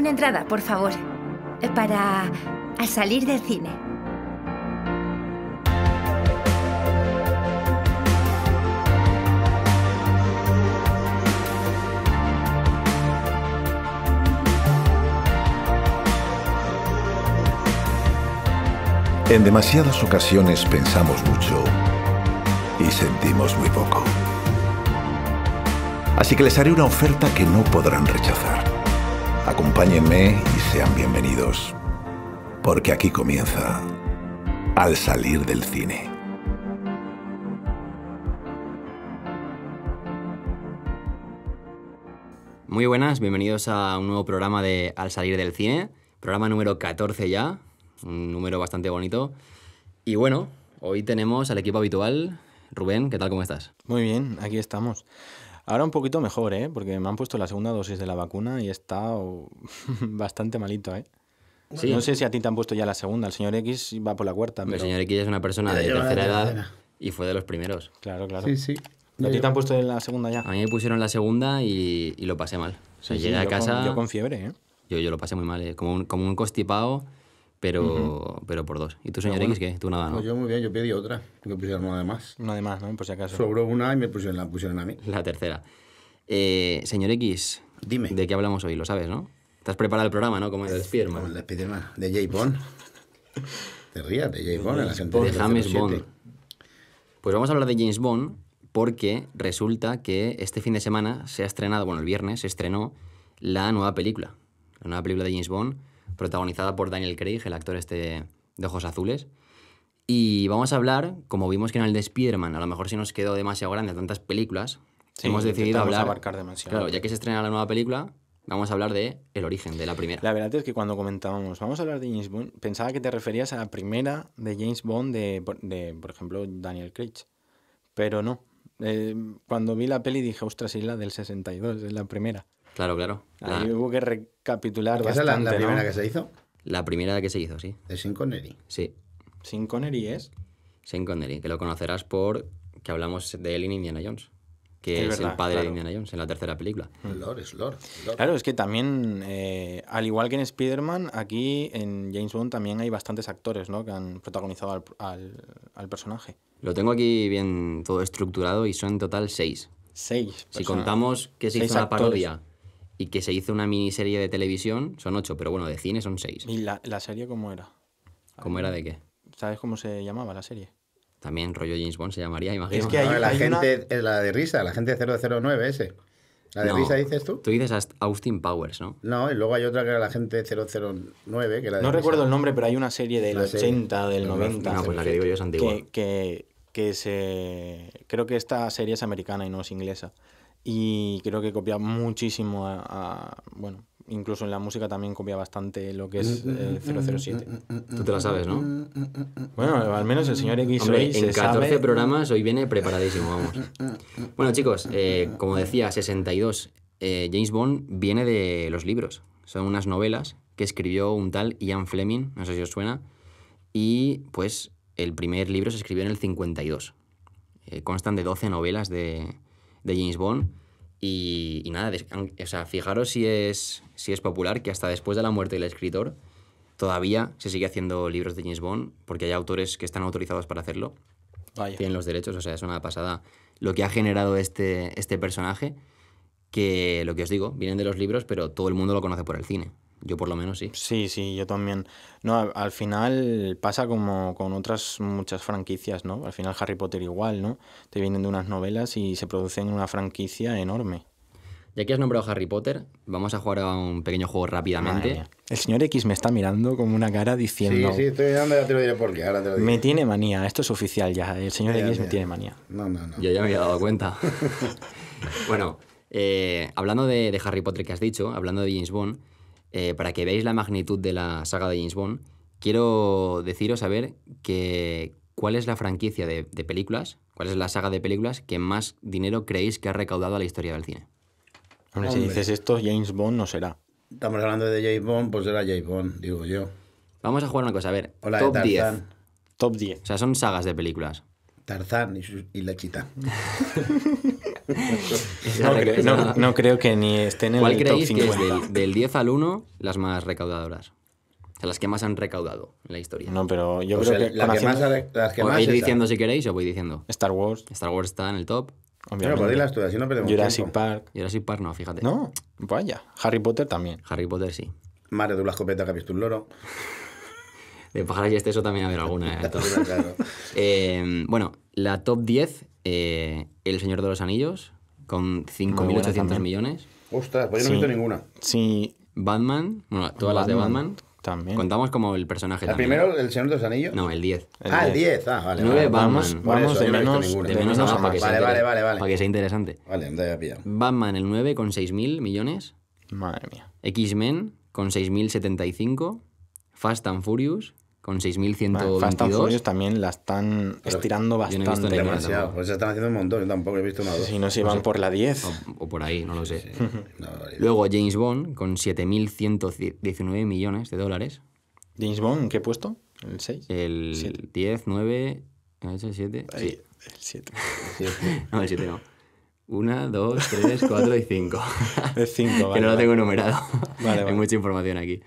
Una entrada, por favor. Para al salir del cine. En demasiadas ocasiones pensamos mucho y sentimos muy poco. Así que les haré una oferta que no podrán rechazar. Acompáñenme y sean bienvenidos, porque aquí comienza Al salir del cine. Muy buenas, bienvenidos a un nuevo programa de Al salir del cine, programa número 14 ya, un número bastante bonito. Y bueno, hoy tenemos al equipo habitual. Rubén, ¿qué tal? ¿Cómo estás? Muy bien, aquí estamos. Ahora un poquito mejor, ¿eh? Porque me han puesto la segunda dosis de la vacuna y he estado bastante malito, ¿eh? Sí. No sé si a ti te han puesto ya la segunda. El señor X va por la cuarta. El señor X es una persona de tercera edad y fue de los primeros. Claro, claro. Sí, sí. ¿A ti te han puesto la segunda ya? A mí me pusieron la segunda y, y lo pasé mal. O sea, Sí, sí, llegué a yo casa, Con, yo con fiebre, ¿eh? yo, yo lo pasé muy mal, eh, como, un, como un constipado, pero, pero por dos. ¿Y tú, señor X, qué? Tú nada, ¿no? Pues yo muy bien, yo pedí otra, me pusieron una de más. Una de más, ¿no? Por si acaso. Sobró una y me pusieron, la pusieron a mí. La tercera. Eh, señor X, Dime. ¿de qué hablamos hoy? Lo sabes, ¿no? ¿Te has preparado el programa, no? Como el de Como Spiderman. el de Spiderman, de J. Bond. Te rías, de J. Bond, el agente De James 007. Bond. Pues vamos a hablar de James Bond porque resulta que este fin de semana se ha estrenado, bueno, el viernes se estrenó la nueva película. La nueva película de James Bond, protagonizada por Daniel Craig, el actor este de ojos azules. Y vamos a hablar, como vimos que en el de Spider-Man, a lo mejor se nos quedó demasiado grande tantas películas, Sí, hemos decidido hablar... abarcar demasiado. Claro, ya que se estrena la nueva película, vamos a hablar de el origen de la primera. La verdad es que cuando comentábamos, vamos a hablar de James Bond, pensaba que te referías a la primera de James Bond de, por- de, por ejemplo, Daniel Craig. Pero no. Eh, cuando vi la peli dije, ostras, es la del 62, es la primera. Claro, claro. La, Ahí hubo que recapitular ¿Esa es la, bastante, la primera ¿no? que se hizo? la primera que se hizo, sí. De Sean Connery. Sí. Sin Connery es. Sean Connery, que lo conocerás por que hablamos de él en Indiana Jones, que Es es, verdad, el padre de. Indiana Jones en la tercera película. Lord, es Lord. Lord. Claro, es que también, eh, al igual que en Spider-Man, aquí en James Bond también hay bastantes actores, ¿no? Que han protagonizado al, al- al personaje. Lo tengo aquí bien todo estructurado y son en total seis. Seis. Si contamos que se Seis hizo una actores. parodia y que se hizo una miniserie de televisión, son ocho, pero bueno, de cine son seis. ¿Y la, la serie cómo era? ¿Cómo era de qué? ¿Sabes cómo se llamaba la serie? También rollo James Bond se llamaría, imagino. Es que hay- No, la hay gente, la de risa, la gente 009 ese. ¿La de No, risa dices tú? Tú dices Austin Powers, ¿no? No, y luego hay otra que era la gente 009, que era de No risa. recuerdo el nombre, pero hay una serie del La serie. 80, del No, 90. No, pues la que digo yo es antigua. que, que, que se... Creo que esta serie es americana y no es inglesa. Y creo que copia muchísimo a... a- bueno, incluso en la música también copia bastante lo que es eh, 007. Tú te la sabes, ¿no? Bueno, al menos el señor X Hombre, hoy se en 14 sabe- programas hoy viene preparadísimo, vamos. Bueno, chicos, eh, como decía, 62. eh, James Bond viene de los libros. Son unas novelas que escribió un tal Ian Fleming, no sé si os suena. Y pues el primer libro se escribió en el 52. Eh, constan de 12 novelas de, de James Bond. Y, y nada, o sea, fijaros si es, si es popular que hasta después de la muerte del escritor todavía se sigue haciendo libros de James Bond porque hay autores que están autorizados para hacerlo Vaya. tienen los derechos, o sea, es una pasada lo que ha generado este, este personaje, que lo que os digo, vienen de los libros, pero todo el mundo lo conoce por el cine. Yo por lo menos sí. Sí, sí, yo también. No, al, al final pasa como con otras muchas franquicias, ¿no? Al final Harry Potter igual, ¿no? Te vienen de unas novelas y se producen una franquicia enorme. Ya que has nombrado Harry Potter, vamos a jugar a un pequeño juego rápidamente. El señor X me está mirando como una cara Sí, diciendo... sí, estoy mirando, ya te lo diré por qué. Ahora te lo diré. Me tiene manía, esto es oficial ya. El señor Ya, X me tiene manía. No, no, no. Yo ya me había dado cuenta. bueno, eh, hablando de, de Harry Potter que has dicho, hablando de James Bond, eh, para que veáis la magnitud de la saga de James Bond, quiero deciros a ver que, cuál es la franquicia de, de películas, cuál es la saga de películas que más dinero creéis que ha recaudado a la historia del cine. Hombre, si dices esto, James Bond no será. Estamos hablando de James Bond, pues era James Bond, digo yo. Vamos a jugar una cosa, a ver, O la de top 10. Tarzán. Top 10. O sea, son sagas de películas. Tarzán y, su- y la chita. No, creo que ni estén en ¿Cuál el top creéis que es 50. del, del 10 al 1 las más recaudadoras? O sea, las que más han recaudado en la historia. No, pero yo O creo sea, que, la que más, las que ¿Os más diciendo si queréis o voy diciendo? Star Wars, Star Wars está en el top. Obviamente. pues dilas tú, así no perdemos Jurassic tiempo. Park. Jurassic Park no, fíjate. No, vaya. Harry Potter también. Harry Potter sí. Madre de una escopeta que ha visto un loro. De pájaros y exceso también haber alguna. Claro. Eh, bueno, la top 10, eh, El Señor de los Anillos, con Muy buena 5.800 también. millones. Ostras, pues yo no he Sí. visto ninguna. Sí, Batman, bueno, todas las de Batman. También. Contamos como el personaje ¿El también. primero, El Señor de los Anillos? No, el 10. El ah, el 10. 10. Ah, vale. Nueve vale. Batman. Vamos, vamos eso, de no menos. De menos a a más, para que, Vale, vale, vale, vale. para que sea interesante. Vale, ya he pillado. Batman el 9 con 6.000 millones. Madre mía. X-Men con 6.075. Fast and Furious con Vale, Fast and 6.122. Furious también la están estirando yo no he visto bastante. ninguna. Demasiado. Pues se están haciendo un montón. Yo tampoco he visto dos. Si no se van por la 10. O, o por ahí, no lo sé. No, vale. Luego James Bond con 7.119 millones de dólares. James Bond, ¿en qué puesto? ¿El 6? El Siete. 10, 9, 8, 7. Sí. El 7. Sí, sí. No, el 7 no. 1, 2, 3, 4 y 5. El 5, que vale. no lo vale. tengo numerado. Vale, Hay vale. mucha información aquí.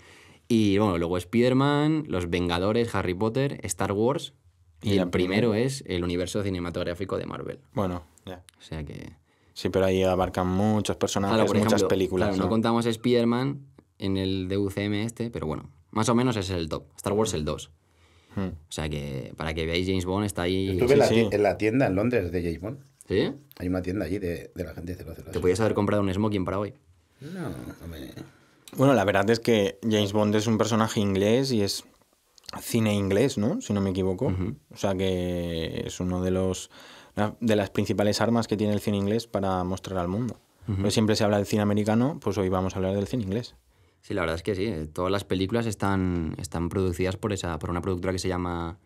Y bueno, luego Spider-Man, Los Vengadores, Harry Potter, Star Wars. Y, Y el primero es el universo cinematográfico de Marvel. Bueno, ya. O sea que. Sí, pero ahí abarcan muchos personajes, Claro, por muchas ejemplo, películas. claro, no ¿no? contamos Spider-Man en el DUCM este, pero bueno, más o menos ese es el top. Star Wars el 2. Hmm. O sea que para que veáis, James Bond está ahí. Estuve en, la, sí. en la tienda en Londres de James Bond. ¿Sí? Hay una tienda allí de, de la gente 007. Te podías haber comprado un smoking para hoy. No, hombre. Bueno, la verdad es que James Bond es un personaje inglés y es cine inglés, ¿no? Si no me equivoco. O sea que es uno de los de las principales armas que tiene el cine inglés para mostrar al mundo. Pues siempre se habla del cine americano, pues hoy vamos a hablar del cine inglés. Sí, la verdad es que sí. Todas las películas están, están producidas por esa por una productora que se llama.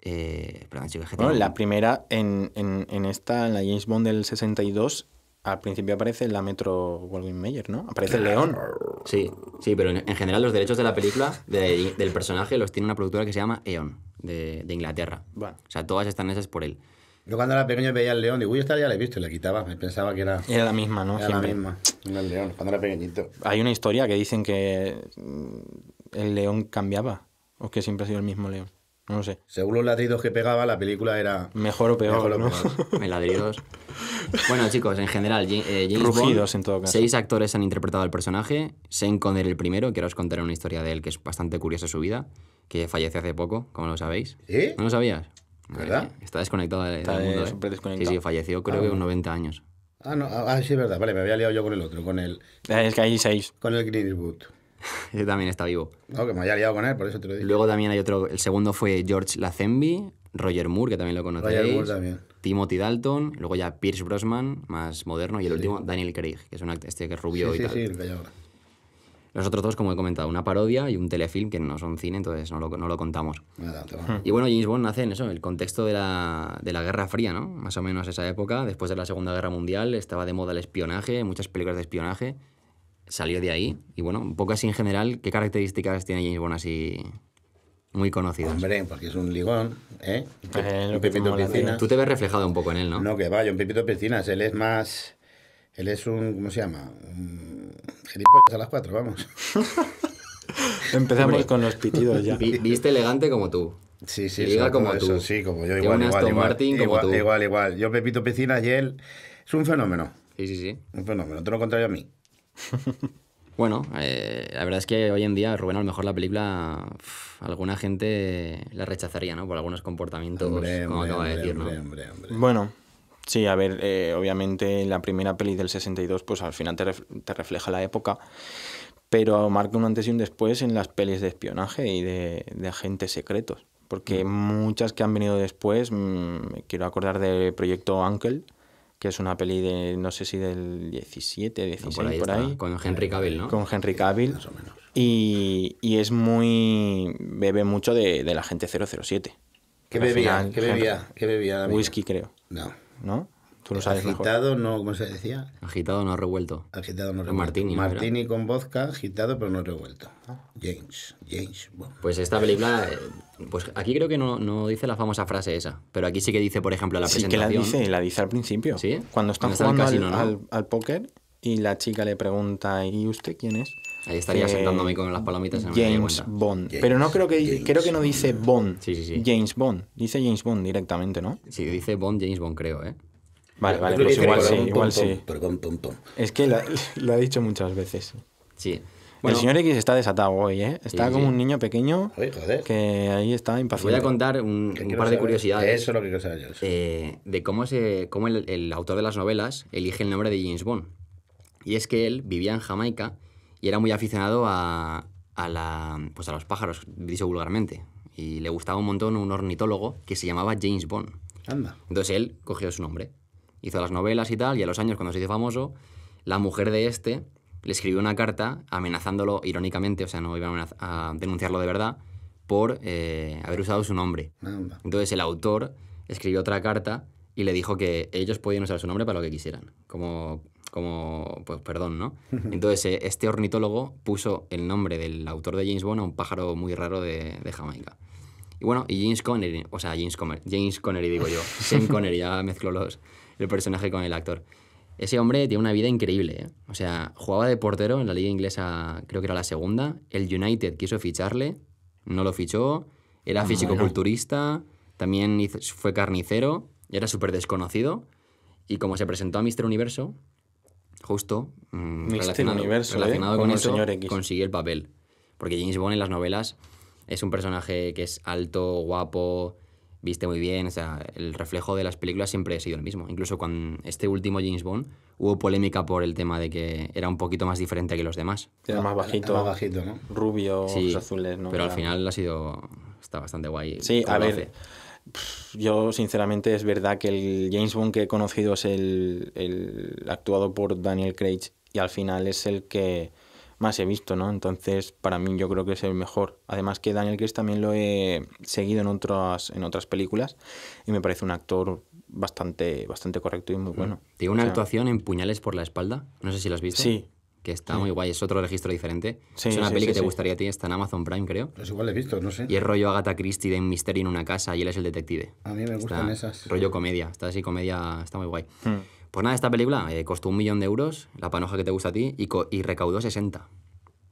Eh, perdón, chicos, que Bueno, la primera, en, en, en esta, en la James Bond del 62, al principio aparece la Metro Goldwyn Mayer, ¿no? Aparece el león. Sí, sí, pero en, en general los derechos de la película, de- del personaje, los tiene una productora que se llama Eon, de, de Inglaterra. Bueno. O sea, todas están hechas por él. Yo cuando era pequeño veía el león, digo, uy, esta ya la he visto y la quitaba. Me pensaba que era, Era la misma, ¿no? era la misma. Era el león, cuando era pequeñito. Hay una historia que dicen que el león cambiaba, o que siempre ha sido el mismo león. No lo sé. Según los ladridos que pegaba, la película era Mejor o peor, mejor o ¿no? peor. Meladridos. Bueno, chicos, en general, eh, James Rugidos, Bond, en todo caso. seis actores han interpretado al personaje. Sean Connery el primero, que ahora os contaré una historia de él que es bastante curiosa su vida, que falleció hace poco, como lo sabéis. ¿Sí? ¿No lo sabías? ¿Verdad? Está desconectado de- Está, del mundo, eh, ¿eh? súper Sí, desconectado. sí, falleció creo que con 90 años. Ah, no, ah, sí, es verdad. Vale, me había liado yo con el otro, con el, Eh, Es que hay seis. con el Greenwood. Ese también está vivo. No, que me había liado con él, por eso te lo dije. Luego también hay otro, el segundo fue George Lazenby, Roger Moore, que también lo conocéis. Roger Moore también. Timothy Dalton, luego ya Pierce Brosnan, más moderno, y el último, Daniel Craig, que es un este que es rubio sí, y sí, tal. sí, el que hay ahora. Los otros dos, como he comentado, una parodia y un telefilm que no son cine, entonces no lo, no lo contamos. Nada, toma. Y bueno, James Bond nace en eso, el contexto de la, de la Guerra Fría, ¿no? Más o menos esa época, después de la Segunda Guerra Mundial, estaba de moda el espionaje, muchas películas de espionaje, salió de ahí. Y bueno, un poco así en general, ¿qué características tiene James Bond así muy conocidas? Hombre, porque es un ligón, ¿eh? Un Eh, pepito mola, piscina. Tú te ves reflejado un poco en él, ¿no? No, que vaya, un pepito piscinas. Él es más... Él es un... ¿Cómo se llama? Un gilipollas a las cuatro, vamos. Empezamos Hombre. con los pitidos ya. Vi- Viste elegante como tú. Sí, sí, sobre como tú. sí, como yo, igual, igual, Martin como igual, tú. igual, igual. Yo, Pepito Piscinas y él es un fenómeno, Sí, sí, sí. un fenómeno, todo lo contrario a mí. Bueno, eh, la verdad es que hoy en día, Rubén, a lo mejor la película, alguna gente la rechazaría, ¿no? Por algunos comportamientos, Hombre, como hombre, acaba de hombre, decir, ¿no? hombre, hombre, hombre. Bueno, sí, a ver, eh, obviamente en la primera peli del 62, pues al final te, ref- te refleja la época, pero marca un antes y un después en las pelis de espionaje y de, de agentes secretos. Porque muchas que han venido después, mm, me quiero acordar de Proyecto Uncle, que es una peli de, no sé si del 17, No, 16, por ahí, por ahí, con Henry Cavill, ¿no? con Henry Cavill. Más o menos. Y, y es muy. bebe mucho de, de la gente 007. ¿Qué Al bebía? final, ¿Qué bebía? ¿Qué bebía? Whisky, creo. No. ¿No? Tú lo sabes mejor. Agitado, no, ¿cómo se decía? Agitado, no revuelto. Agitado, no revuelto. martini, ¿no? Martini con vodka, agitado, pero no revuelto. James, James Bond. Pues esta película, eh, pues aquí creo que no, no dice la famosa frase esa, pero aquí sí que dice, por ejemplo, la Sí que la presentación. dice, la dice al principio. ¿Sí? Cuando están Cuando está en al, casino, ¿no? al- al póker y la chica le pregunta, ¿y usted quién es? Ahí estaría Eh, sentándome con las palomitas daría James. Bond. James, Pero no creo que James, creo que no dice Bond. Sí, sí, sí. James Bond. Dice James Bond directamente, ¿no? Sí, dice Bond, James Bond, creo, ¿eh? Vale, vale, pues igual sí, igual sí. Es que la- lo ha dicho muchas veces. Sí. Bueno, el señor X está desatado hoy, ¿eh? Está Sí, como sí. un niño pequeño joder. que ahí está os voy impaciente. a contar un, un par de curiosidades Eso es lo que quiero saber yo. eh, de cómo, se, cómo el, el autor de las novelas elige el nombre de James Bond. Y es que él vivía en Jamaica y era muy aficionado a, a la, pues a los pájaros, dicho vulgarmente. Y le gustaba un montón un ornitólogo que se llamaba James Bond. Anda. Entonces él cogió su nombre, hizo las novelas y tal, y a los años, cuando se hizo famoso, la mujer de este le escribió una carta amenazándolo irónicamente, o sea, no iba a, a denunciarlo de verdad, por eh, haber usado su nombre. Entonces el autor escribió otra carta y le dijo que ellos podían usar su nombre para lo que quisieran, como, como pues perdón, ¿no? Entonces eh, este ornitólogo puso el nombre del autor de James Bond a un pájaro muy raro de, de Jamaica. Y bueno, y James Connery, o sea, James Connery, James Connery digo yo, Sean Connery, ya mezclo los, el personaje con el actor. Ese hombre tiene una vida increíble, ¿eh? O sea, jugaba de portero en la liga inglesa, creo que era la segunda. El United quiso ficharle, no lo fichó. Era físico-culturista, también hizo- fue carnicero, era súper desconocido. Y como se presentó a Mr. Universo, justo mm, relacionado, Universo, ¿eh? relacionado con Como el eso, señor X. consiguió el papel. Porque James Bond en las novelas es un personaje que es alto, guapo, viste muy bien. O sea, el reflejo de las películas siempre ha sido el mismo. Incluso con este último James Bond hubo polémica por el tema de que era un poquito más diferente que los demás. Era más bajito, Más bajito, ¿no? rubio, Sí, azules, ¿no? pero al final ha sido... Está bastante guay. Sí, a ver. Yo, sinceramente, es verdad que el James Bond que he conocido es el, el actuado por Daniel Craig y al final es el que más he visto, ¿no? Entonces, para mí yo creo que es el mejor. Además que Daniel Craig también lo he seguido en otras, en otras películas y me parece un actor bastante, bastante correcto y muy bueno. Tiene una O sea, actuación en Puñales por la espalda. No sé si lo has visto. Sí. Que está muy guay. Es otro registro diferente. Sí, es una sí, peli sí, que te sí. gustaría a ti. Está en Amazon Prime, creo. Pues igual he visto, no sé. Y es rollo Agatha Christie de un misterio en una casa y él es el detective. A mí me gustan Está esas. Rollo comedia. Está así, comedia. Está muy guay. Hmm. Pues nada, esta película eh, costó un millón de euros, la panoja que te gusta a ti, y, co- y recaudó 60.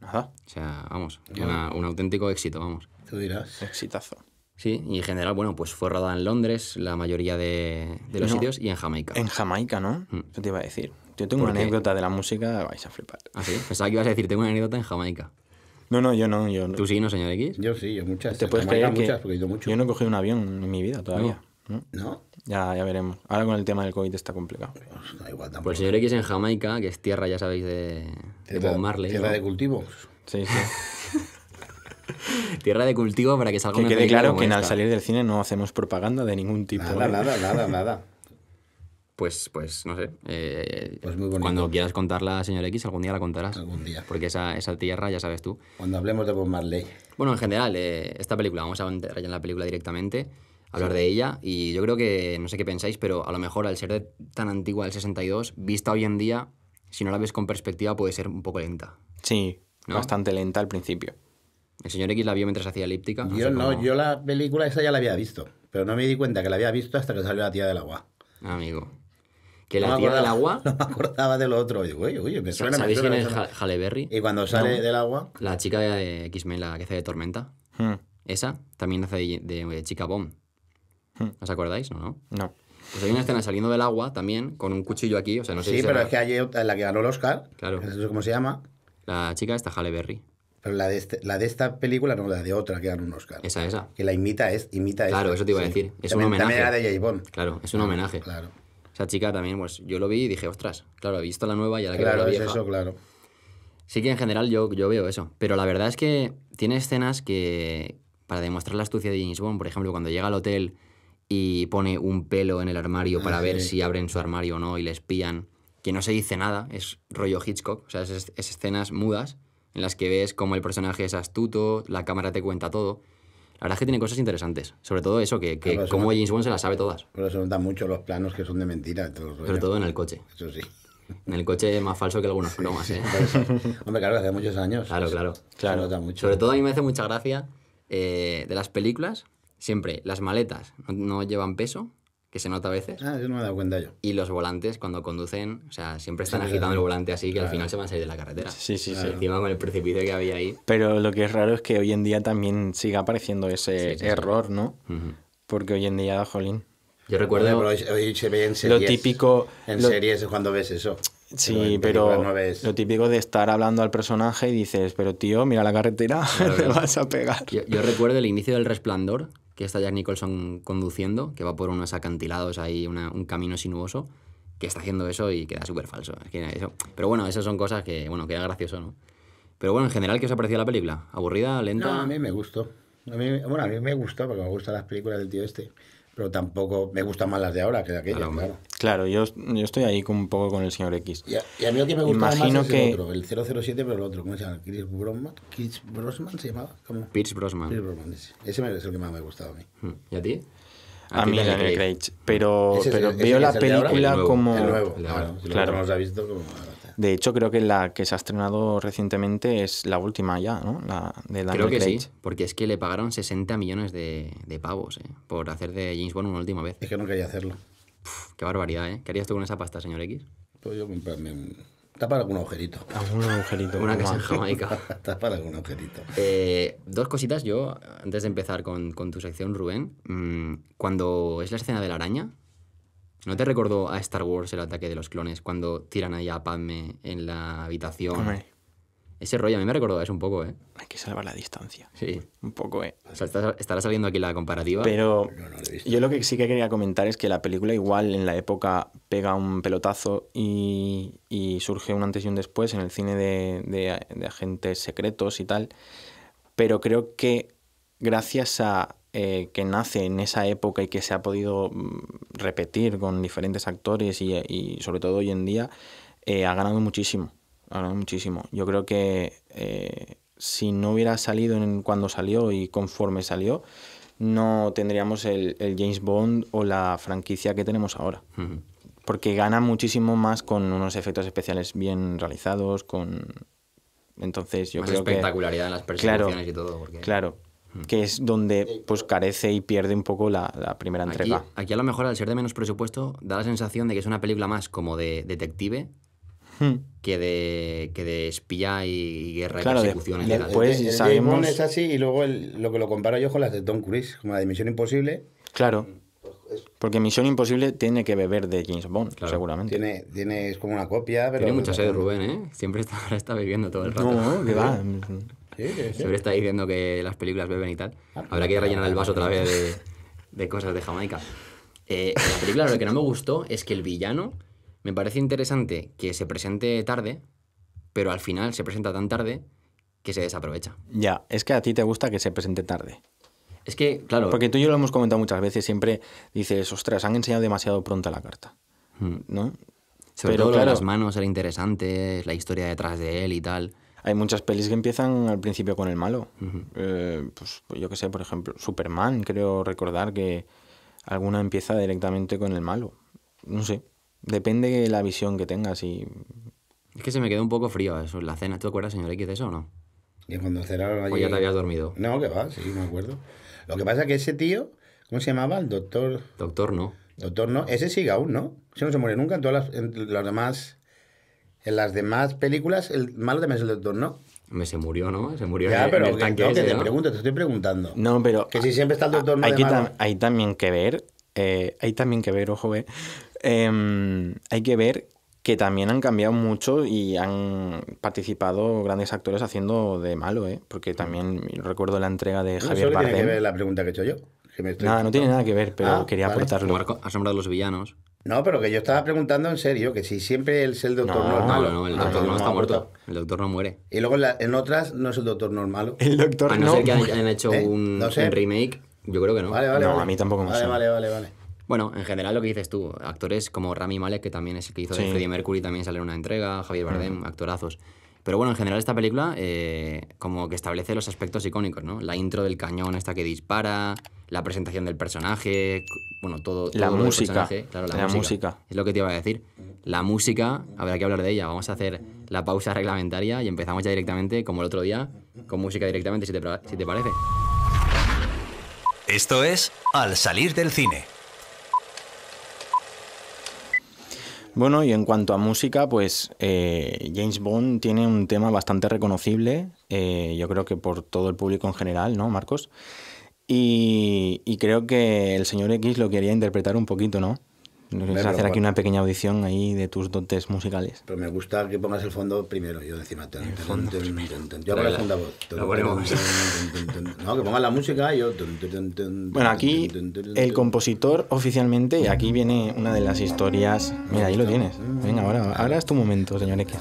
Nada, O sea, vamos, una- un auténtico éxito, vamos. Tú dirás. exitazo. Sí, y en general, bueno, pues fue rodada en Londres, la mayoría de, de los No. sitios, y en Jamaica. En Jamaica, ¿no? Mm. Eso te iba a decir. Yo tengo una anécdota de la música, vais a flipar. Ah, sí, pensaba que ibas a decir, tengo una anécdota en Jamaica. No, no, yo no, yo no. ¿Tú sí, no, señor X? Yo sí, yo muchas. ¿Te puedes Jamaica creer que muchas, porque he ido mucho. yo no he cogido un avión en mi vida todavía? ¿No? Ya, ya veremos. Ahora con el tema del COVID está complicado. pues da igual tampoco. Pues el señor X en Jamaica, que es tierra, ya sabéis, de, de Bob Marley. tierra ¿no? de cultivos. Sí, sí. Tierra de cultivo para que salga que una quede claro que al salir del cine no hacemos propaganda de ningún tipo. Nada, ¿eh? nada, nada, nada. Pues, pues, no sé. eh, Pues muy bonito. Cuando quieras contarla, señor X, algún día la contarás. Algún día. Porque esa, esa tierra, ya sabes tú. Cuando hablemos de Bob Marley. Bueno, en general, eh, esta película, vamos a entrar ya en la película directamente, hablar de ella, y yo creo que, no sé qué pensáis, pero a lo mejor al ser de- tan antigua del 62, vista hoy en día, si no la ves con perspectiva, puede ser un poco lenta. Sí, ¿No? bastante lenta al principio. El señor X la vio mientras hacía elíptica. yo no, cómo- yo la película esa ya la había visto. Pero no me di cuenta que la había visto hasta que salió la tía del agua. Amigo. Que No la tía del agua, No me acordaba de lo otro. Digo, oye, oye, me suena, ¿sabéis quién es Halle Berry? Y cuando sale del agua, La chica de X-Men, la que hace de Tormenta. Hmm, Esa también hace de, de- de chica bomb. Hmm. ¿Os acordáis? No, no. No. Pues hay una escena saliendo del agua también, con un cuchillo aquí, o sea, no sé sí, si pero será- es que hay otra, la que ganó el Oscar, Claro. que no sé cómo se llama, La chica está Halle Berry. pero la de, este- la de esta película no, la de otra que ganó un Oscar. Esa, esa. Que la imita es, imita Claro, esta, eso te iba a sí. decir. Es un También- homenaje. También era de J. Bond. Claro, es un homenaje. Claro, Esa chica también, pues yo lo vi y dije, ostras, claro, he visto la nueva y ahora que veo claro, la es vieja. eso, claro. Sí que en general yo, yo veo eso. Pero la verdad es que tiene escenas que, para demostrar la astucia de James Bond, por ejemplo, cuando llega al hotel y pone un pelo en el armario para Ah, ver sí. si abren su armario o no y le espían, que no se dice nada, es rollo Hitchcock, o sea, es, es escenas mudas en las que ves cómo el personaje es astuto, la cámara te cuenta todo. La verdad es que tiene cosas interesantes. Sobre todo eso, que, que Claro, como. James Bond se las sabe todas. Pero se notan mucho los planos que son de mentira. todo Sobre todo en el coche. Eso sí. En el coche es más falso que algunos cromas, ¿eh? Hombre, claro, hace muchos años. Claro, claro. Se nota mucho. Sobre todo a mí me hace mucha gracia eh, de las películas, siempre las maletas no, no llevan peso, que se nota a veces, Ah, eso no me he dado cuenta yo. y los volantes cuando conducen, o sea, siempre están agitando el volante así que al final se van a salir de la carretera. Sí, sí, sí. Encima con el precipicio que había ahí. Pero lo que es raro es que hoy en día también siga apareciendo ese Sí, sí, sí. error, ¿no? Porque hoy en día, jolín. Yo recuerdo... pero hoy, hoy se ve en series. Lo típico. En lo- series es cuando ves eso. Sí, pero películas no ves- lo típico de estar hablando al personaje y dices, pero tío, mira la carretera, te vas a pegar. Yo, yo recuerdo el inicio del Resplandor, que está Jack Nicholson conduciendo, que va por unos acantilados ahí, una- un camino sinuoso, que está haciendo eso y queda súper falso. Es que eso- Pero bueno, esas son cosas que, bueno, queda gracioso, ¿no? Pero bueno, en general, ¿qué os ha parecido la película? ¿Aburrida? ¿Lenta? No, a mí me gustó. A mí, bueno, a mí me gustó porque me gustan las películas del tío este. Pero tampoco me gustan más las de ahora que de aquellas, Claro, claro. Claro, yo, yo estoy ahí con, un poco con el señor X. Y a, y a mí lo que me Imagino más es que- el otro, el 007, pero el otro, ¿cómo se llama? Chris Brosnan, Chris Brosnan se llamaba. ¿Cómo? Pierce Brosnan. Chris Brosnan, ese. Ese es el que más me ha gustado a mí. Mm. ¿Y a ti? A ti mí Daniel Craig. Craig. Pero, Ese es pero el- ese veo la el ahora. película El nuevo, como... El nuevo, el de claro. ahora. Si Claro. no ha visto, como... De hecho, creo que la que se ha estrenado recientemente es la última ya, ¿no? La de Daniel Creo que Craig. sí, porque es que le pagaron 60 millones de, de pavos eh, por hacer de James Bond una última vez. Es que no quería hacerlo. Pff, qué barbaridad, ¿eh? ¿Qué harías tú con esa pasta, señor X? Pues yo comprarme un... Tapar algún agujerito. Algún agujerito. Una casa en. Jamaica. Tapar algún agujerito. Eh, dos cositas yo, antes de empezar con, con tu sección, Rubén. Mm, cuando es la escena de la araña, ¿no te recordó a Star Wars el ataque de los clones cuando tiran ahí a Padme en la habitación? Hombre, Ese rollo a mí me recordó a eso un poco, ¿eh? hay que salvar la distancia. Sí. Un poco, ¿eh? O sea, está- estará saliendo aquí la comparativa. Pero No, no lo he visto. yo lo que sí que quería comentar es que la película igual en la época pega un pelotazo y, y surge un antes y un después en el cine de, de- de agentes secretos y tal. Pero creo que gracias a eh, que nace en esa época y que se ha podido mm, repetir con diferentes actores y, y sobre todo hoy en día, eh, ha ganado muchísimo. Ha ganado muchísimo. Yo creo que eh, si no hubiera salido en, cuando salió y conforme salió, no tendríamos el, el James Bond o la franquicia que tenemos ahora. Ujú. Porque gana muchísimo más con unos efectos especiales bien realizados, con... Entonces yo Más creo que... espectacularidad en las persecuciones y todo. Porque... Claro, que es donde pues carece y pierde un poco la, la primera entrega. aquí a lo mejor al ser de menos presupuesto da la sensación de que es una película más como de detective Hmm. que de, que de espía y guerra Claro, y de- persecuciones. de- y tal. Pues, el, el sabemos- James Bond es así y luego el- lo que lo comparo yo con las de Tom Cruise, como la de Misión Imposible. Claro. Porque Misión Imposible tiene que beber de James Bond, Claro. seguramente. Tiene, tiene, es como una copia, pero... Tiene mucha sed Rubén, ¿eh? Siempre está, ahora está bebiendo todo el rato. No, que va. Sí, sí, está diciendo que las películas beben y tal. Ah, Habrá que rellenar el vaso otra vez de, de cosas de Jamaica. Eh, en la película lo que no me gustó es que el villano me parece interesante que se presente tarde, pero al final se presenta tan tarde que se desaprovecha. Ya, es que a ti te gusta que se presente tarde. Es que, claro, Porque tú y yo lo hemos comentado muchas veces, siempre dices, ostras, han enseñado demasiado pronto la carta. mm, ¿No? sobre pero todo claro. las manos era interesante, la historia detrás de él y tal. Hay muchas pelis que empiezan al principio con el malo. Eh, pues yo qué sé, por ejemplo, Superman, creo recordar que alguna empieza directamente con el malo. No sé. Depende de la visión que tengas y... Es que se me quedó un poco frío eso en la cena. ¿Tú te acuerdas, señor X, de eso o no? Y cuando cerraron allí... O ya te habías dormido. No, que va, sí, me acuerdo. Lo que pasa es que ese tío, ¿cómo se llamaba? El doctor... Doctor, no. Doctor, no. Ese sigue aún, ¿no? Ese no se muere nunca en todas las, en las demás... En las demás películas, el malo también es el doctor, ¿no? Me se murió, ¿no? Se murió Ya, pero en el que, tanque no, que ese, te ¿no? pregunto, te estoy preguntando. No, pero... Que si siempre está el doctor no hay, de que malo. tam- hay también que ver, eh, hay también que ver, ojo, eh, em, hay que ver que también han cambiado mucho y han participado grandes actores haciendo de malo, ¿eh? Porque también recuerdo la entrega de No, Javier solo tiene que Bardem. ver la pregunta que he hecho yo. que me estoy- Nada, no tiene nada que ver, pero Ah, quería vale. aportarlo. Como ha asombrado a los villanos. No, pero que yo estaba preguntando en serio, que si siempre es el doctor No, normal. No, no, el doctor Ah, no, está muerto. muerto. El doctor no muere. Y luego en, la- en otras no es el doctor normal. El doctor A no, no. ser que hayan hecho ¿Eh? un, No sé. un remake, yo creo que no. Vale, vale. No, vale. a mí tampoco me Vale, suena. vale, vale, vale. Bueno, en general lo que dices tú, actores como Rami Malek, que también es el que hizo de Sí. Freddie Mercury, también sale en una entrega, Javier Bardem, actorazos. Pero bueno, en general esta película eh, como que establece los aspectos icónicos, ¿no? La intro del cañón esta que dispara, la presentación del personaje, bueno, todo, La lo música. Claro, la, la música. música. Es lo que te iba a decir. La música, habrá que hablar de ella. Vamos a hacer la pausa reglamentaria y empezamos ya directamente, como el otro día, con música directamente, si te, si te parece. Esto es Al salir del cine. Bueno, y en cuanto a música, pues eh, James Bond tiene un tema bastante reconocible, eh, yo creo que por todo el público en general, ¿no, Marcos? Y, y creo que el señor X lo quería interpretar un poquito, ¿no? Nos Hombre, hacer aquí bueno. una pequeña audición ahí de tus dotes musicales. Pero me gusta que pongas el fondo primero, yo encima. Yo hago la la- segunda voz. No, que pongas la música y yo. Bueno, aquí el compositor oficialmente, y aquí viene una de las historias. Mira, ahí lo tienes. Venga, ahora, ahora es tu momento, señor X.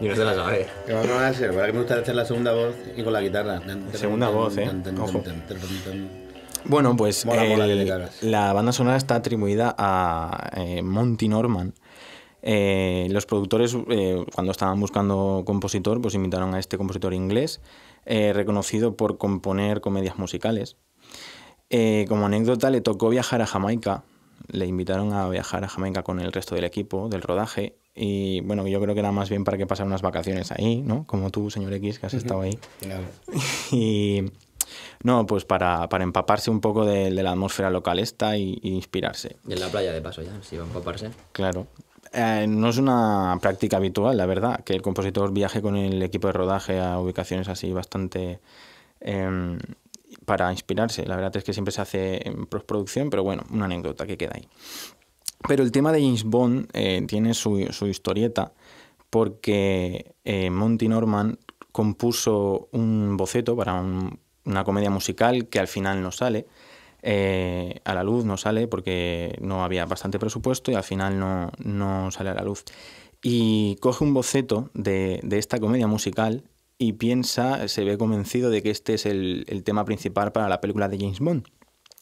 Y no se la sabe. Que vamos a hacer, ¿verdad? Que me gusta hacer la segunda voz y con la guitarra. Segunda voz, ¿eh? Ojo. Bueno, pues Mola, mola el- la banda sonora está atribuida a eh, Monty Norman. Eh, los productores, eh, cuando estaban buscando compositor, pues invitaron a este compositor inglés, reconocido por componer comedias musicales. Como anécdota, le tocó viajar a Jamaica. Le invitaron a viajar a Jamaica con el resto del equipo del rodaje. Y bueno, yo creo que era más bien para que pasara unas vacaciones ahí, ¿no? Como tú, señor X, que has estado ahí. Claro. Y no, pues para, para empaparse un poco de, de la atmósfera local esta y, y inspirarse, Y en la playa de paso ya, si va a empaparse. claro. Eh, no es una práctica habitual, la verdad, que el compositor viaje con el equipo de rodaje a ubicaciones así bastante em, para inspirarse. La verdad es que siempre se hace en postproducción, pero bueno, una anécdota que queda ahí. Pero el tema de James Bond eh, tiene su, su historieta porque eh, Monty Norman compuso un boceto para un- una comedia musical que al final no sale. eh, a la luz no sale porque no había bastante presupuesto y al final no, no sale a la luz. Y coge un boceto de, de esta comedia musical y piensa, se ve convencido de que este es el, el tema principal para la película de James Bond.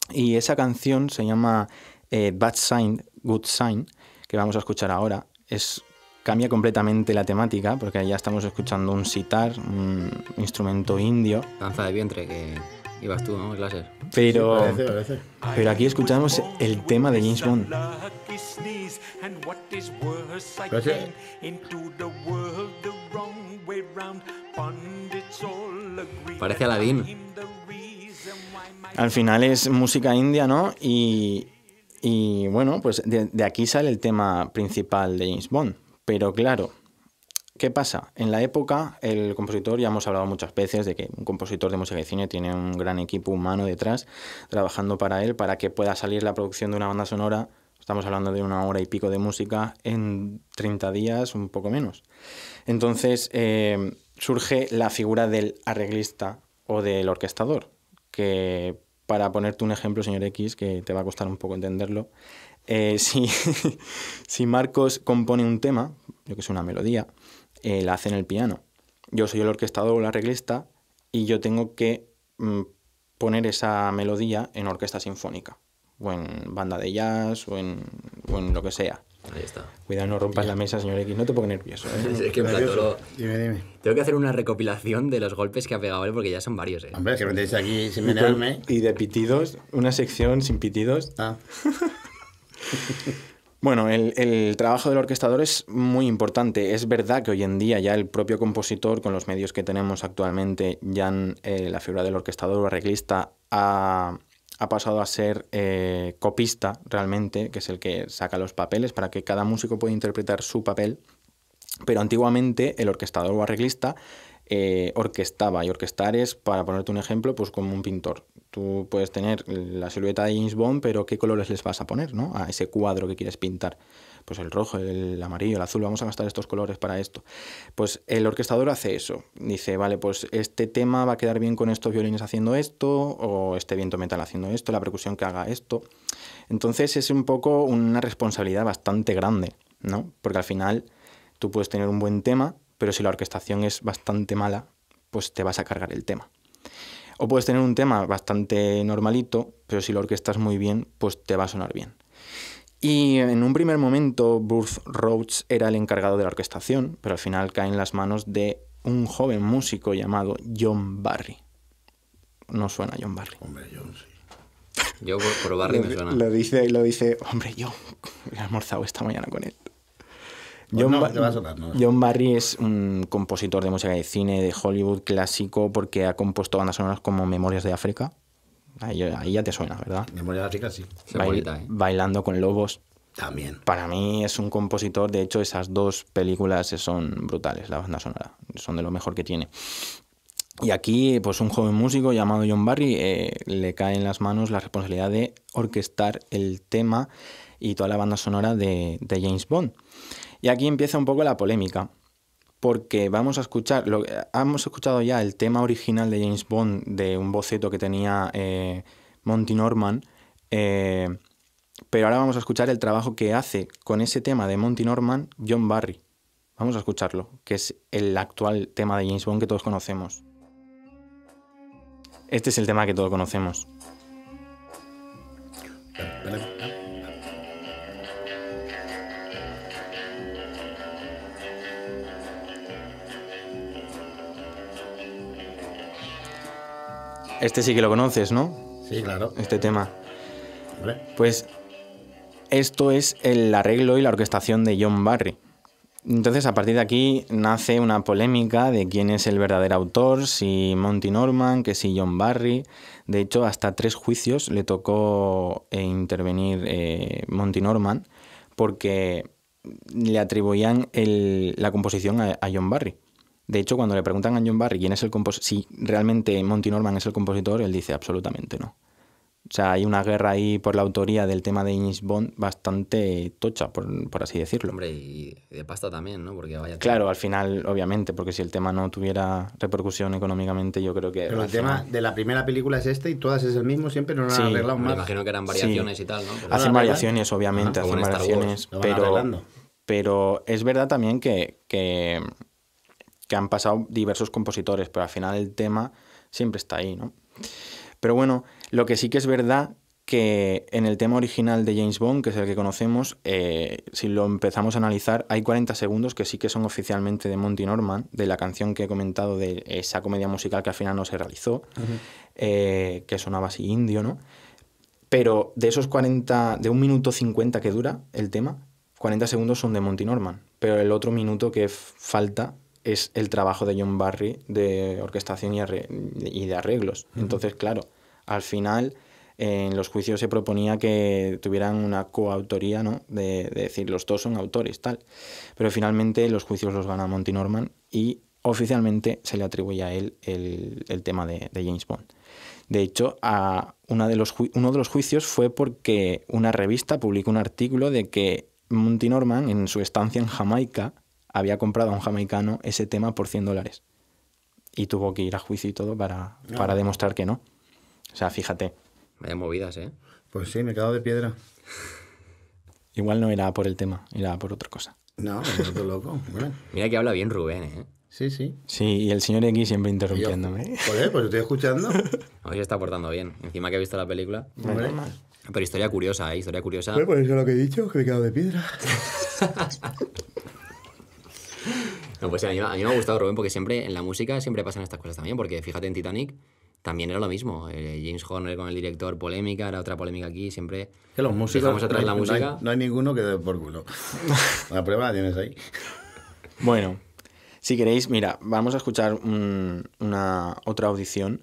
Y esa canción se llama eh, Bad Sign, Good Sign, que vamos a escuchar ahora. Es, cambia completamente la temática, porque ya estamos escuchando un sitar, un instrumento indio, Danza de vientre, que ibas tú, ¿no? A clases. pero, Parece, parece. pero aquí escuchamos el tema de James Bond. Parece my Al final es música india, ¿no? Y, y, bueno, pues de, de aquí sale el tema principal de James Bond. Pero claro, ¿qué pasa? En la época, el compositor, ya hemos hablado muchas veces de que un compositor de música y cine tiene un gran equipo humano detrás trabajando para él, para que pueda salir la producción de una banda sonora. Estamos hablando de una hora y pico de música en 30 días, un poco menos. Entonces eh, surge la figura del arreglista o del orquestador, que para ponerte un ejemplo, señor X, que te va a costar un poco entenderlo, eh, si, si Marcos compone un tema, yo que sé, una melodía, eh, la hace en el piano. Yo soy el orquestador o el arreglista y yo tengo que mm, poner esa melodía en orquesta sinfónica, o en banda de jazz, o en, o en lo que sea. Ahí está. Cuidado, no rompas la mesa, señor X, no te pongas nervioso. ¿eh? Es que lo- Dime, dime. Tengo que hacer una recopilación de los golpes que ha pegado él porque ya son varios, ¿eh? Hombre, es que me tenéis aquí sin menearme. Y de pitidos, una sección sin pitidos. Ah, Bueno, el, trabajo del orquestador es muy importante. Es verdad que hoy en día ya el propio compositor, con los medios que tenemos actualmente, ya eh, la figura del orquestador o arreglista ha, ha pasado a ser eh, copista realmente, que es el que saca los papeles para que cada músico pueda interpretar su papel. Pero antiguamente el orquestador o arreglista eh, orquestaba y orquestar es, para ponerte un ejemplo, pues como un pintor. Tú puedes tener la silueta de James Bond, pero ¿qué colores les vas a poner ¿no? a ese cuadro que quieres pintar? Pues el rojo, el amarillo, el azul, vamos a gastar estos colores para esto. Pues el orquestador hace eso. Dice, vale, pues este tema va a quedar bien con estos violines haciendo esto, o este viento metal haciendo esto, la percusión que haga esto. Entonces es un poco una responsabilidad bastante grande, ¿no? Porque al final tú puedes tener un buen tema, pero si la orquestación es bastante mala, pues te vas a cargar el tema. O puedes tener un tema bastante normalito, pero si lo orquestas muy bien, pues te va a sonar bien. Y en un primer momento, Burt Rhodes era el encargado de la orquestación, pero al final cae en las manos de un joven músico llamado John Barry. No suena John Barry. Hombre, yo sí. Yo por, por Barry me suena. Lo dice, lo dice, hombre, yo he almorzado esta mañana con él. Pues no, Ba- te va a sonar, no. John Barry es un compositor de música de cine de Hollywood clásico porque ha compuesto bandas sonoras como Memorias de África. Ahí, ahí ya te suena, ¿verdad? Memoria de África, sí. Esa Bail- bonita, ¿eh? Bailando con lobos. También. Para mí es un compositor, de hecho esas dos películas son brutales, la banda sonora, son de lo mejor que tiene. Y aquí, pues un joven músico llamado John Barry eh, le cae en las manos la responsabilidad de orquestar el tema y toda la banda sonora de, de James Bond. Y aquí empieza un poco la polémica, porque vamos a escuchar, lo, hemos escuchado ya el tema original de James Bond de un boceto que tenía eh, Monty Norman, eh, pero ahora vamos a escuchar el trabajo que hace con ese tema de Monty Norman John Barry. Vamos a escucharlo, que es el actual tema de James Bond que todos conocemos. Este es el tema que todos conocemos. Este sí que lo conoces, ¿no? Sí, claro. Este tema. Hombre. Pues esto es el arreglo y la orquestación de John Barry. Entonces, a partir de aquí nace una polémica de quién es el verdadero autor, si Monty Norman, que si John Barry. De hecho, hasta tres juicios le tocó eh, intervenir eh, Monty Norman porque le atribuían el- la composición a, a John Barry. De hecho, cuando le preguntan a John Barry quién es el compositor, si realmente Monty Norman es el compositor, él dice absolutamente no. O sea, hay una guerra ahí por la autoría del tema de James Bond bastante tocha, por, por así decirlo. Hombre, y de pasta también, ¿no? Porque vaya... Claro, al final, obviamente, porque si el tema no tuviera repercusión económicamente, yo creo que... Pero el tema final- de la primera película es este y todas es el mismo, siempre no lo han Sí. arreglado Me más. imagino que eran variaciones y tal, ¿no? Pero- Hacen variaciones, obviamente, Ajá, hacen variaciones, pero, pero es verdad también que, que, que han pasado diversos compositores, pero al final el tema siempre está ahí, ¿no? Pero bueno, lo que sí que es verdad que en el tema original de James Bond, que es el que conocemos, eh, si lo empezamos a analizar, hay 40 segundos que sí que son oficialmente de Monty Norman, de la canción que he comentado de esa comedia musical que al final no se realizó, eh, que sonaba así indio, ¿no? Pero de esos 40, de un minuto 50 que dura el tema, 40 segundos son de Monty Norman. Pero el otro minuto que falta es el trabajo de John Barry de orquestación y, de arreglos. Entonces, claro, al final en los juicios se proponía que tuvieran una coautoría, ¿no? De, de decir, los dos son autores, tal. Pero finalmente los juicios los gana Monty Norman y oficialmente se le atribuye a él el, el tema de, de James Bond. De hecho, a una de los uno de los juicios fue porque una revista publicó un artículo de que Monty Norman, en su estancia en Jamaica, había comprado a un jamaicano ese tema por 100 dólares. Y tuvo que ir a juicio y todo para, para demostrar que no. O sea, fíjate, Vaya movidas, ¿eh? Pues sí, me he quedado de piedra. igual no era por el tema, era por otra cosa. No, me vuelto loco. Bueno, Mira que habla bien Rubén, ¿eh? sí, sí. Sí, y el señor X siempre interrumpiéndome. Joder, pues estoy escuchando. Hoy se está portando bien. Encima que he visto la película. Hombre. Pero historia curiosa, ¿eh? Historia curiosa. Pues eso es lo que he dicho, que me he quedado de piedra. No, pues a mí, a mí me ha gustado Rubén porque siempre en la música siempre pasan estas cosas también. Porque fíjate en Titanic también era lo mismo. Eh, James Horner con el director, polémica, era otra polémica aquí. Siempre Que los músicos. atrás no la hay- música. No hay, no hay ninguno que dé por culo. La prueba la tienes ahí. Bueno, si queréis, mira, vamos a escuchar un- una otra audición.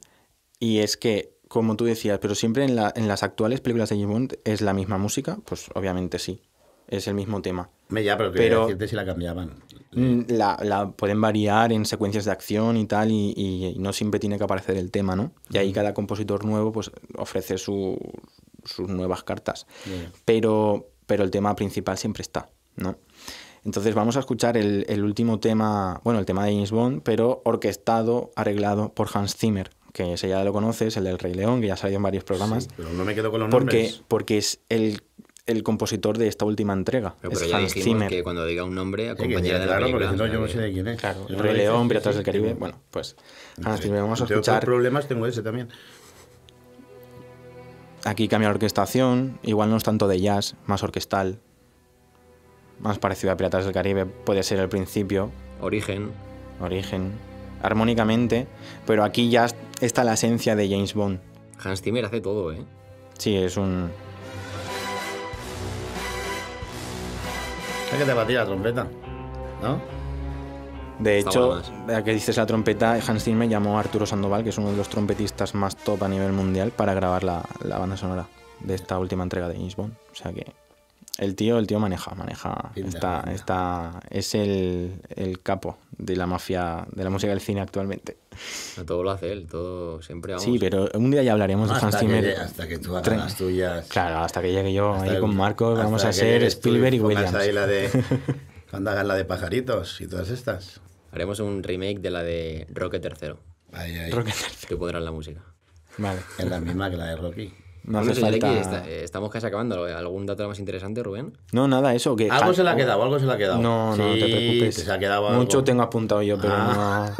Y es que, como tú decías, pero siempre en, la- en las actuales películas de James Bond es la misma música, pues obviamente sí, es el mismo tema. Me ya, pero Pero- decirte si la cambiaban. Mm, La, la pueden variar en secuencias de acción y tal, y, y no siempre tiene que aparecer el tema, ¿no? Y ahí cada compositor nuevo pues ofrece su- sus nuevas cartas. Pero, pero el tema principal siempre está, ¿no? Entonces vamos a escuchar el, el último tema, bueno, el tema de James Bond, pero orquestado, arreglado por Hans Zimmer, que ese ya lo conoces, el del Rey León, que ya ha salido en varios programas, Sí, pero no me quedo con los porque, nombres. porque es el, el compositor de esta última entrega. Pero, es pero ya Hans Zimmer. que cuando diga un nombre, acompañará sí, de la claro, porque si no, yo no sé de quién es. Claro, no Rey León, Piratas sí, del Caribe. Bueno, pues Hans Zimmer, vamos a escuchar. otros problemas tengo ese también. Aquí cambia la orquestación, igual no es tanto de jazz, más orquestal, más parecido a Piratas del Caribe, puede ser el principio, Origen. origen, armónicamente, pero aquí ya está la esencia de James Bond. Hans Zimmer hace todo, ¿eh? Sí, es un... Es que te batía la trompeta, ¿no? De Está hecho, bueno ya que dices la trompeta, Hans Zimmer llamó a Arturo Sandoval, que es uno de los trompetistas más top a nivel mundial, para grabar la, la banda sonora de esta última entrega de James Bond. O sea que el tío, el tío maneja, maneja, Pinta, está, pinta. está, es el, el capo de la mafia, de la música del cine actualmente. Todo lo hace él, todo siempre vamos. Sí, pero un día ya hablaremos de Hans Hasta que, Zimmer. llegue- hasta que tú hagas las tuyas. Claro, hasta que llegue yo Hasta ahí el- con Marcos, hasta vamos a ser Spielberg y Williams. ahí la de, cuando hagas la de pajaritos y todas estas. Haremos un remake de la de Rocket tercero. Ahí, ahí. Rocket Que pondrán la música. Vale, Es la misma que la de Rocky. No Bueno, hace falta... Está- eh, estamos casi acabando. ¿Algún dato más interesante, Rubén? No, nada, eso que... Algo se le ha quedado, algo se le ha quedado. No, no, Sí, te preocupes. Se ha quedado algo. Mucho tengo apuntado yo, pero Ah.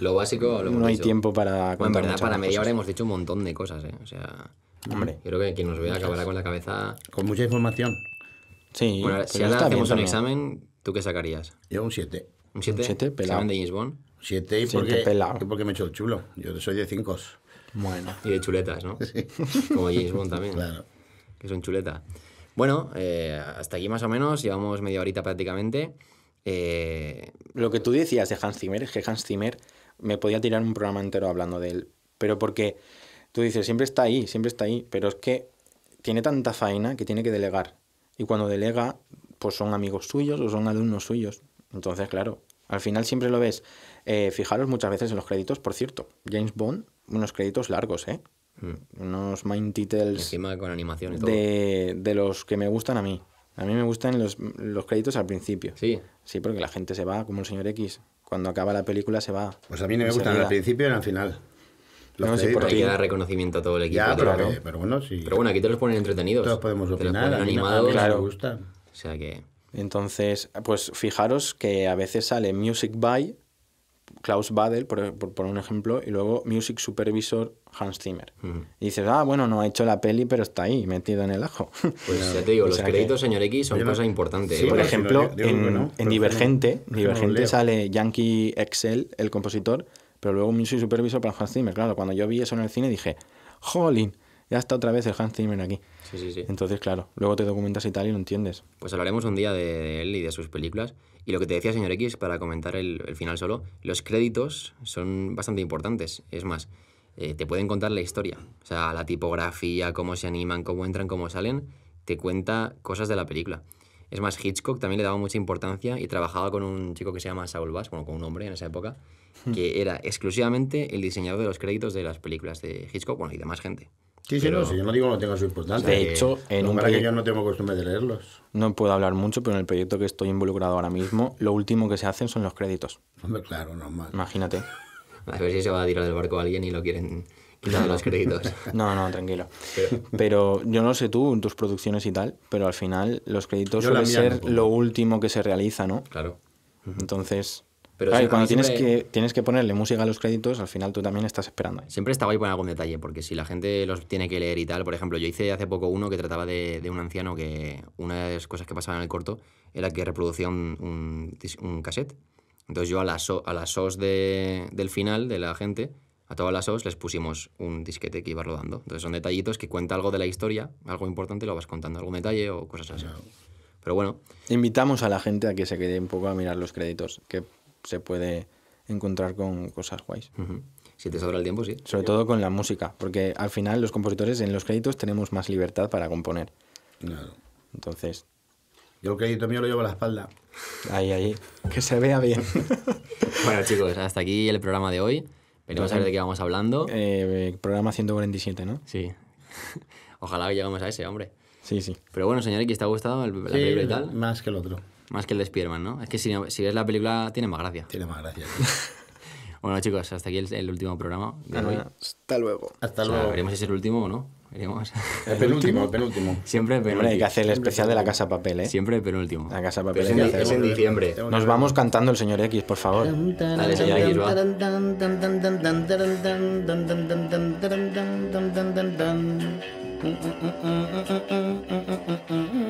Lo básico lo no, hemos no hay dicho. tiempo para Bueno, en contar verdad, para media hora hemos dicho un montón de cosas, ¿eh? O sea, Hombre, creo que quien nos vea acabará con la cabeza... Con mucha información. sí, Bueno, pero si ahora está bien hacemos un también. examen, ¿tú qué sacarías? Yo un 7. ¿Un 7? Un siete, pelao. ¿Examen de James Bond? 7 y Siete porque, pelao. y porque me he hecho el chulo. Yo soy de 5. Bueno, Y de chuletas, ¿no? Como James Bond también. Claro. Que son chuletas. Bueno, eh, hasta aquí más o menos. Llevamos media horita prácticamente. Eh, lo que tú decías de Hans Zimmer es que Hans Zimmer me podía tirar un programa entero hablando de él, pero porque tú dices, siempre está ahí, siempre está ahí, pero es que tiene tanta faena que tiene que delegar. Y cuando delega, pues son amigos suyos o son alumnos suyos. Entonces, claro, al final siempre lo ves. Eh, fijaros muchas veces en los créditos, por cierto, James Bond, unos créditos largos, ¿eh? Unos mind titles encima con animación y todo. de, de los que me gustan a mí. A mí me gustan los, los créditos al principio. Sí. Sí, porque la gente se va, como el señor X. Cuando acaba la película se va. Pues a mí no me gustan al principio y al final. Los No, sí, créditos. por que dar reconocimiento a todo el equipo. Ya, pero, que- pero bueno, sí. Pero bueno, aquí te los ponen entretenidos. todos podemos Te los opinar. ponen animados. Claro. me gustan. O sea que... Entonces, pues fijaros que a veces sale Music by Klaus Badel, por, por poner un ejemplo, y luego Music Supervisor Hans Zimmer. Y dices, ah, bueno, no ha hecho la peli, pero está ahí, metido en el ajo. Pues ya te digo, O los que- créditos, señor X, son Yo no- cosas importantes. Sí, ¿eh? Por ejemplo, no, digo que en, no, en Divergente, no- Divergente sale Yankee Excel, el compositor, pero luego Music Supervisor para Hans Zimmer. Claro, cuando yo vi eso en el cine dije, jolín, ya está otra vez el Hans Zimmer aquí. Sí, sí, sí. Entonces, claro, luego te documentas y tal y lo entiendes. Pues hablaremos un día de, él y de sus películas. Y lo que te decía, señor X, para comentar el, el final solo, los créditos son bastante importantes. Es más, eh, te pueden contar la historia. O sea, la tipografía, cómo se animan, cómo entran, cómo salen, te cuenta cosas de la película. Es más, Hitchcock también le daba mucha importancia y trabajaba con un chico que se llama Saul Bass, bueno, con un hombre en esa época, que era exclusivamente el diseñador de los créditos de las películas de Hitchcock, bueno, y de más gente. Sí, sí, Pero- no, si yo no digo que no tenga su importancia. De hecho, en un es que proyecto- yo no tengo costumbre de leerlos. No puedo hablar mucho, pero en el proyecto que estoy involucrado ahora mismo, lo último que se hacen son los créditos. Hombre, claro, normal. Imagínate. A ver si se va a tirar del barco a alguien y lo quieren quitar de los créditos. No, no, tranquilo. Pero yo no sé tú en tus producciones y tal, pero al final los créditos Yo suelen no ser lo último que se realiza, ¿no? Claro. Entonces, Pero claro, sí, y cuando tienes, siempre- que, tienes que ponerle música a los créditos, al final tú también estás esperando. ahí. Siempre está guay poner algún detalle, porque si la gente los tiene que leer y tal, por ejemplo, yo hice hace poco uno que trataba de, de un anciano que una de las cosas que pasaba en el corto era que reproducía un, un, un cassette. Entonces yo a las, so- a las SOS de- del final de la gente, a todas las SOS les pusimos un disquete que iba rodando. Entonces son detallitos que cuenta algo de la historia, algo importante, lo vas contando, algún detalle o cosas así. Pero bueno, Invitamos a la gente a que se quede un poco a mirar los créditos, que se puede encontrar con cosas guays. si te sobra el tiempo, sí. Sobre todo con la música, porque al final los compositores en los créditos tenemos más libertad para componer. Claro. Entonces, Yo el crédito mío lo llevo a la espalda. ahí, ahí, que se vea bien. Bueno chicos, hasta aquí el programa de hoy. Veremos a ver de qué vamos hablando. Eh, programa 147, ¿no? Sí. Ojalá que lleguemos a ese, hombre. Sí, sí. Pero bueno, señor X, ¿te ha gustado el- la Sí, película y tal? más que el otro. Más que el de Spiderman, ¿no? Es que si, si ves la película tiene más gracia. Tiene más gracia. Bueno, chicos, hasta aquí el, el último programa de hoy. Hasta luego. Hasta O sea, luego. veremos si es el último o no. Veremos. El penúltimo, el penúltimo. Siempre Hombre, hay penúltimo. que hacer el especial de la Casa Papel, ¿eh? Siempre penúltimo. La Casa Pero Papel. es en, es en diciembre. Nos vamos cantando el señor X, por favor. Dale, señor X, va. mm, mm, mm, mm,